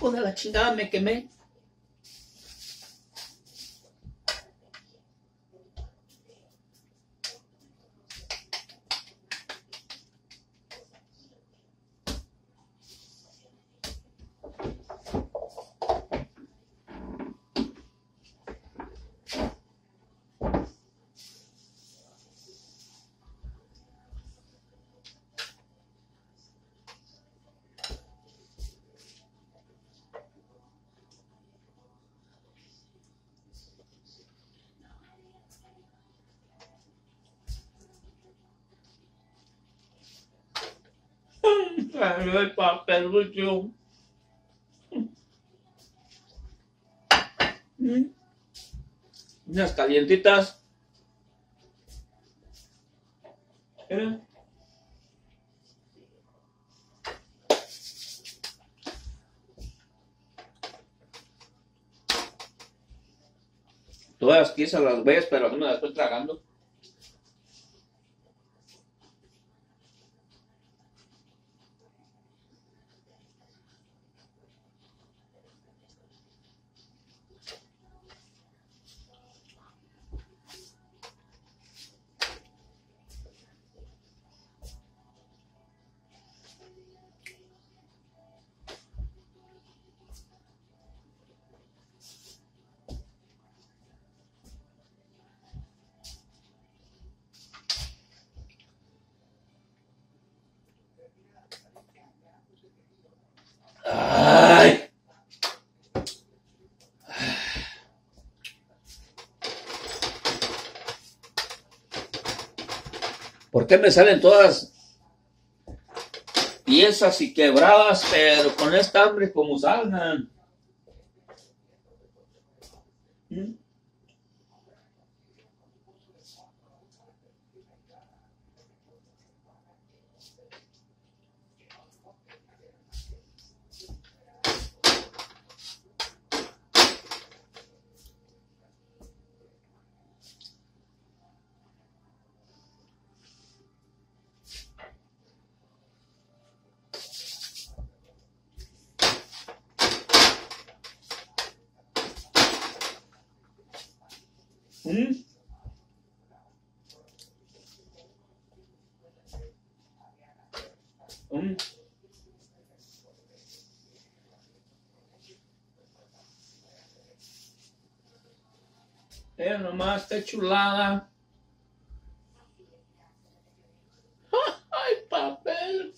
Hijo la chingada, me quemé. El papel, mucho. Mm. Unas calientitas. Mira. Todas quizás las ves, pero no me las estoy tragando. Ay. ¿Por qué me salen todas piezas y quebradas, pero con esta hambre como salgan? ¿Mm? ¿Mm? ¿Mm? Mira nomás, está chulada. ¡Ay, papel!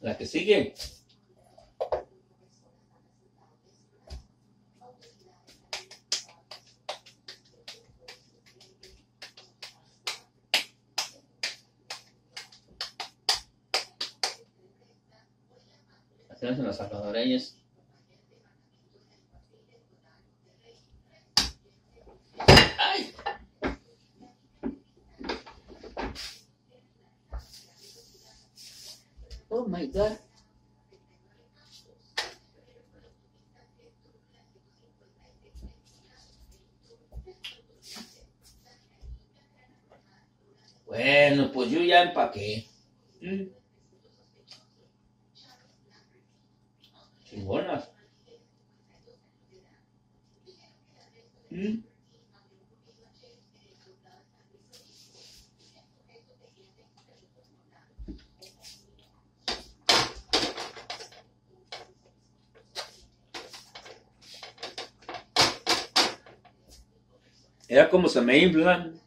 La que sigue. Hacemos en las salvadoreñas. ¡Ay! Oh my god. Bueno, pues yo ya empaqué. Mm. Chingonas. Mm. Era como se me inflan.